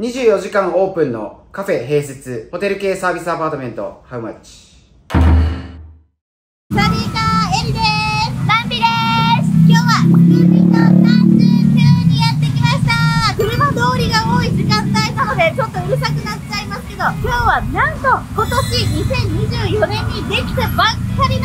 24時間オープンのカフェ併設、ホテル系サービスアパートメント、ハウマッチ。サディカーエリです。ランピです。今日は海の30級にやってきました。車通りが多い時間帯なのでちょっとうるさくなっちゃいますけど今日はなんと今年2024年にできたばっかりの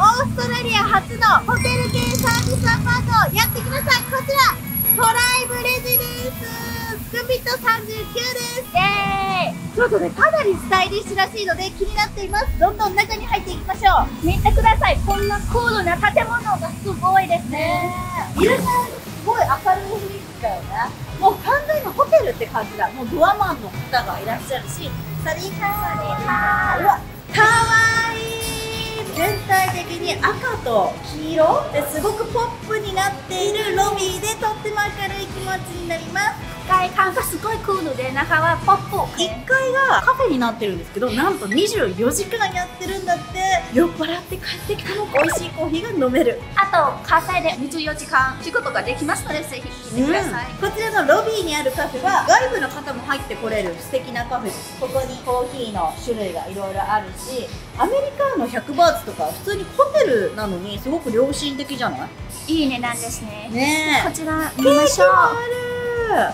オーストラリア初のホテル系サービスアパートやってきました。こちらトライブレジデンス。クビット39です。イエーイ。ちょっとねかなりスタイリッシュらしいので気になっています。どんどん中に入っていきましょう。見てください。こんなクールな建物がすごいですね。皆さんすごい明るい雰囲気だよね。もう完全にホテルって感じだ。もうドアマンの方がいらっしゃるし。サリーカー。サリーカー。うわかわいい。全体的に赤と黄色。ですごくポップになっているロビーでとっても明るい気持ちになります階感がすごいクールで中はポップ1階がカフェになってるんですけどなんと24時間やってるんだって。酔っ払って帰ってきても美味しいコーヒーが飲める。あとカフェで24時間仕事ができますのでぜひ来てください、うん、こちらのロビーにあるカフェは外部の方も入ってこれる素敵なカフェ。ですここにコーヒーの種類がいろいろあるしアメリカの100バーツとか普通にホテルなのにすごく良心的じゃない？いい値段ですね。ねこちら見ましょう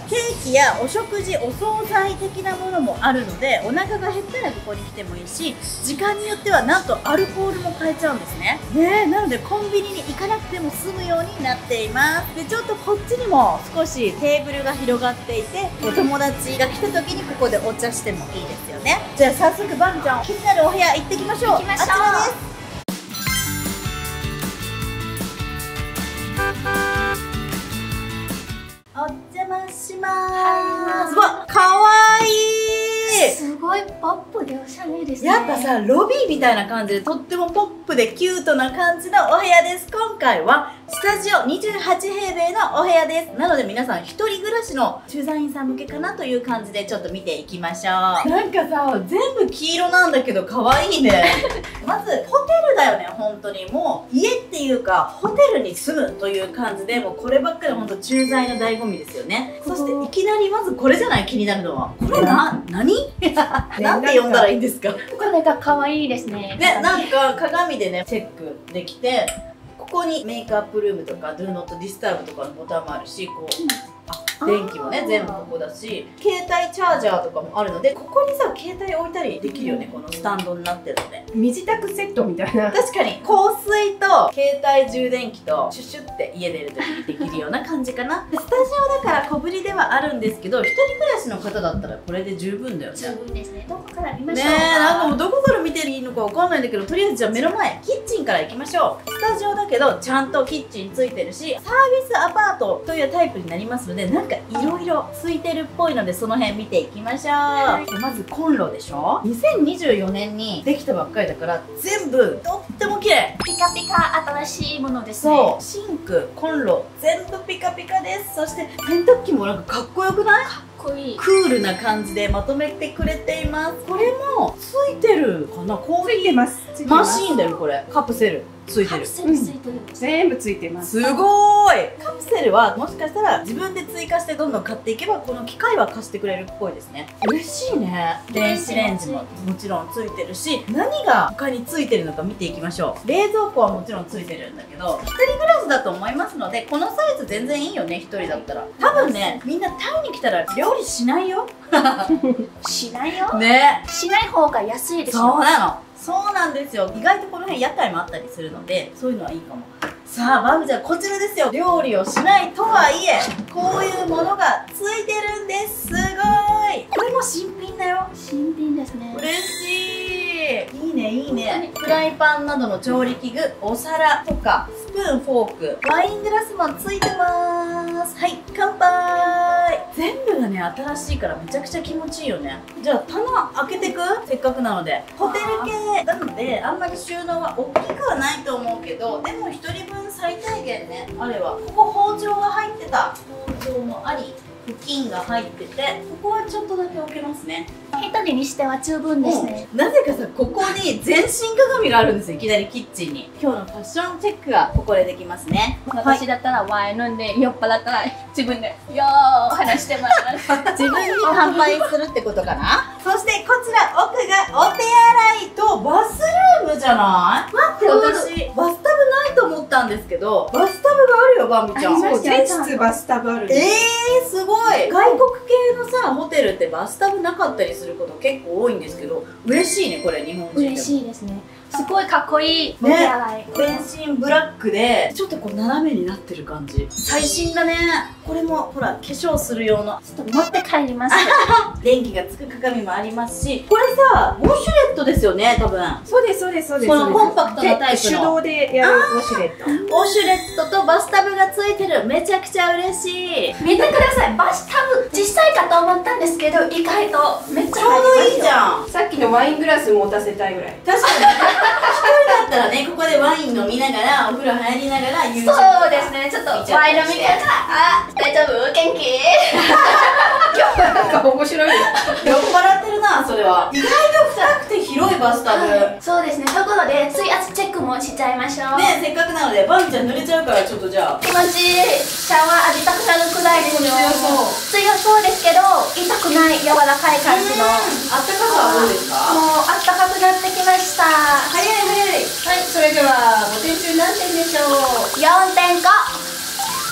ケーキやお食事お惣菜的なものもあるのでお腹が減ったらここに来てもいいし時間によってはなんとアルコールも買えちゃうんですね。ねなのでコンビニに行かなくても済むようになっています。でちょっとこっちにも少しテーブルが広がっていてお友達が来た時にここでお茶してもいいですよね。じゃあ早速バンちゃん気になるお部屋行ってきましょう。行きましょう。あちらですます。わ、かわいいすごいポップでおしゃれですね。やっぱさ、ロビーみたいな感じでとってもポップでキュートな感じのお部屋です。今回はスタジオ28平米のお部屋です。なので皆さん一人暮らしの駐在員さん向けかなという感じでちょっと見ていきましょう。なんかさ、全部黄色なんだけど可愛いね。まず、ホテルだよね、本当に。もう、家っていうか、ホテルに住むという感じで、もうこればっかり本当駐在の醍醐味ですよね。そしていきなりまずこれじゃない気になるのは。これな、何？なんて呼んだらいいんですか？これが可愛いですね。で、なんか鏡でね、チェックできて、ここにメイクアップルームとか Do Not Disturb とかのボタンもあるしこう、あ電気もね全部ここだし携帯チャージャーとかもあるのでここにさ携帯置いたりできるよねこのスタンドになってるので身支度セットみたいな。確かに香水と携帯充電器とシュシュって家出る時にできるような感じかな。スタジオだから小ぶりではあるんですけど一人暮らしの方だったらこれで十分だよね。十分ですね。どこから見ましょうか？ねえなんかもうどこから見ていいのかわかんないんだけどとりあえずじゃあ目の前キッチンから行きましょう。スタジオだけどちゃんとキッチンついてるしサービスアパートというタイプになりますのでなんかいろいろついてるっぽいのでその辺見ていきましょう、はい、まずコンロでしょ？2024年にできたばっかりだから全部とっても綺麗。ピカピカ新しいものですね。そう。シンクコンロ全部ピカピカです。そして洗濯機もなんかかっこよくない？かっこいい。クールな感じでまとめてくれています。これもついてるかな？コーヒーマシーンだよこれ。カプセル。ついてる。全部ついてます。すごい。カプセルはもしかしたら自分で追加してどんどん買っていけばこの機械は貸してくれるっぽいですね。嬉しいね。電子レンジも。もちろんついてるし何が他についてるのか見ていきましょう。冷蔵庫はもちろんついてるんだけど一人暮らしだと思いますのでこのサイズ全然いいよね一人だったら。多分ねみんなタイに来たら料理しないよ。しないよ。ね。しない方が安いですよそうなのそうなんですよ。意外とこの辺屋台もあったりするのでそういうのはいいかも。さあバブちゃんこちらですよ。料理をしないとはいえこういうものがついてるんです。すごい。これも新品だよ。新品ですね。嬉しい。いいねいいね。フライパンなどの調理器具お皿とかスプーンフォークワイングラスもついてます。はい乾杯全部がね新しいからめちゃくちゃ気持ちいいよね。じゃあ棚開けてく？せっかくなので。ホテル系なのであんまり収納は大きくはないと思うけどでも1人分最低限ねあれは。ここ包丁が入ってた包丁もあり。布巾が入っててここはちょっとだけ置けますね。一人にしては十分ですね。なぜかさここに全身鏡があるんですよ。いきなりキッチンに。今日のファッションチェックがここでできますね。はい。私だったらワイン飲んで酔っ払ったら自分で「よー」話してます。自分に乾杯するってことかな？そしてこちら奥がお手洗いとバスルームじゃない？待って私。バスタブないと思ったんですけどバスタブがあるよバンビちゃん。あります全室バスタブあるんえですー、外国のさホテルってバスタブなかったりすること結構多いんですけど嬉しいねこれ日本人嬉しいですね。すごいかっこいいおね手洗い。全身ブラックでちょっとこう斜めになってる感じ。最新だね。これもほら化粧する用の。ちょっと持って帰ります。電気がつく鏡もありますし。これさウォシュレットですよね多分。そうですそうですそうです。このコンパクトなタイプ手動でやるウォシュレット。ウォシュレットとバスタブがついてる。めちゃくちゃ嬉しい。見てください。バスタブ。小さいかと思ったんですけど意外とめっちゃちょうどいいじん。ゃんさっきのワイングラス持たせたいぐらい確かに一人だったらねここでワイン飲みながらお風呂入りながら YouTube そうですね。ちょっとワイン飲みながらあ大丈夫？元気？なんか面白いよ酔っ払ってるなそれは。意外と深くて広いバスタブ。ねそうですね。ところで水圧チェックもしちゃいましょう。せっかくなのでバンビちゃん濡れちゃうからちょっとじゃあ。気持ちいいシャワー浴びたくなるくらいですよ。強そう強そうですけど痛くない柔らかい感じの。もうあったかさはどうですか？あったかくなってきました。早い早い。はいそれでは午前中何点でしょう？4.5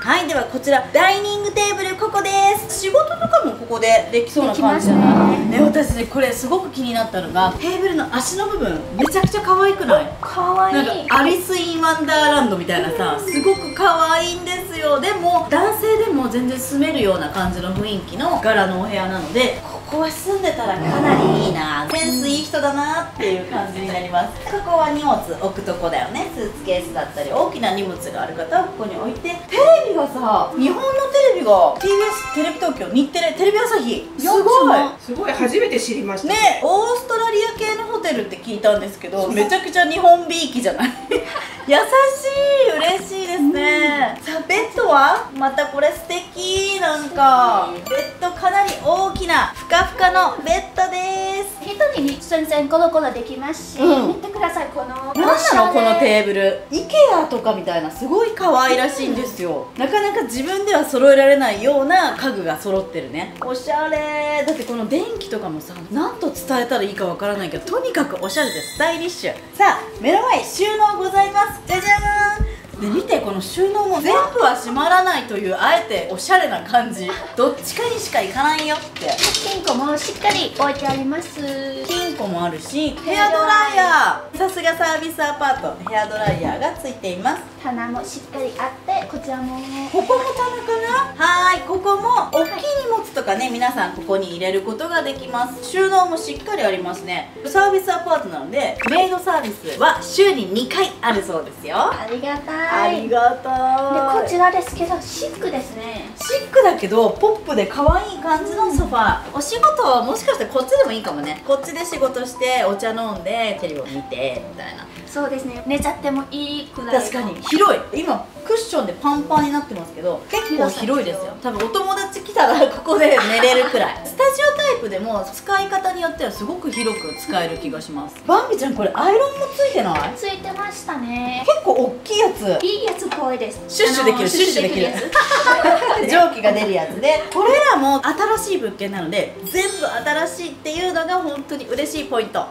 はいではこちらダイニングテーブルここです。仕事とかもここでできそうな感じじゃないね私ねこれすごく気になったのがテーブルの足の部分めちゃくちゃ可愛くない？かわい。ないんかアリス・イン・ワンダーランドみたいなさすごく可愛いんですよ。でも男性でも全然住めるような感じの雰囲気の柄のお部屋なのでここは住んでたらかなりいいな。センスいい人だなっていう感じになります。ここは荷物置くとこだよね。スーツケースだったり大きな荷物がある方はここに置いて。テレビがさ日本のテレビが TBS テレビ東京日テレテレビ朝日すごい。すごい。初めて知りました。ねオーストラリア系のホテルって聞いたんですけどめちゃくちゃ日本びいきじゃない？優しい。嬉しいですね。さあベッドは？またこれ素敵なんか。ベッドかなり大きなふかふかのベッドです。一人に全然コロコロできますし、うん。見てくださいこの。なんなのこのテーブル。IKEA とかみたいなすごい可愛らしいんですよ。なかなか自分では揃えられないような家具が揃ってるね。おしゃれ。だってこの電気とかもさなんと伝えたらいいかわからないけどとにかくおしゃれでスタイリッシュ。さあ目の前収納ございます。じゃじゃーんで見てこの収納も全部は閉まらないというあえておしゃれな感じ。どっちかにしか行かないよって。金庫もしっかり置いてあります。金庫もあるしヘアドライ。ヤー。さすがサービスアパート。ヘアドライヤーがついています。棚もしっかりあってこちらも。ここも棚かな？はーい。ここも大きい荷物とかね皆さんここに入れることができます。収納もしっかりありますね。サービスアパートなのでメイドサービスは週に2回あるそうですよ。ありがたいありがたい。でこちらです。けどシックですね。シックだけどポップで可愛い感じのソファー。お仕事はもしかしてこっちでもいいかもね。こっちで仕事してお茶飲んでテレビを見てみたいな。そうですね。寝ちゃってもいいくらいの。確かに。広い。今クッションでパンパンになってますけど結構広いですよ。多分お友達来たらここで寝れるくらいジオタイプでも使い方によってはすごく広く使える気がします。バンビちゃんこれアイロンもついてない？ついてましたね。結構大きいやつ。いいやつっぽいです。シュッシュできる。シュッシュできるやつ。蒸気が出るやつで。これらも新しい物件なので全部新しいっていうのが本当に嬉しいポイント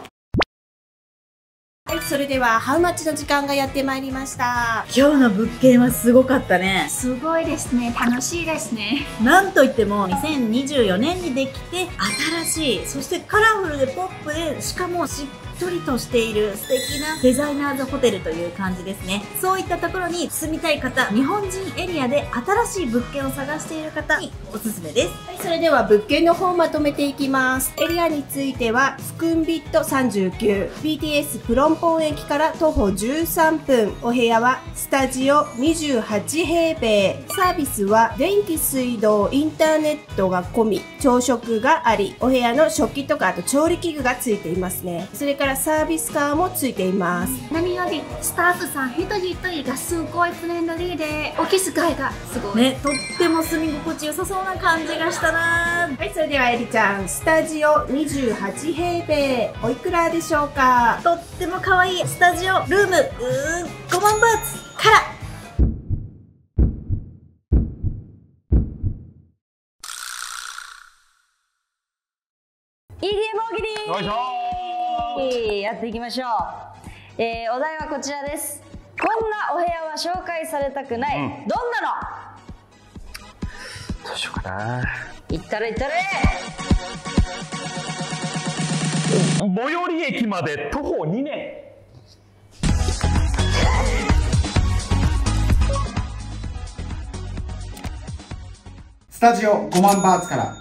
はい、それではハウマッチの時間がやってまいりました。今日の物件はすごかったね。すごいですね。楽しいですね。なんといっても2024年にできて新しいそしてカラフルでポップでしかもしっとりとしている素敵なデザイナーズホテルという感じですねそういったところに住みたい方日本人エリアで新しい物件を探している方におすすめですはい、それでは物件の方まとめていきます。エリアについては、スクンビット39、BTS プロンポン駅から徒歩13分、お部屋はスタジオ28平米、サービスは電気水道、インターネットが込み、朝食があり、お部屋の食器とかあと調理器具がついていますね。それからサービスカーもついています。何よりスタッフさん一人一人がすごいフレンドリーでお気遣いがすごい、ねとっても住み心地よさそうな感じがしたなはいそれではエリちゃんスタジオ28平米おいくらでしょうか？とっても可愛いスタジオルーム。うー5万バーツからイリエモギリよいしょやっていきましょう、えーお題はこちらです。こんなお部屋は紹介されたくない、うん。どんなの？どうしようかな。言ったれ言ったれ。最寄り駅まで徒歩2年。スタジオ5万バーツから